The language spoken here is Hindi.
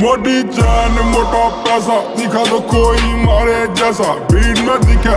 मोटी जान मोटा पैसा दिखा दो कोई मारे जैसा भीड़ में दिखे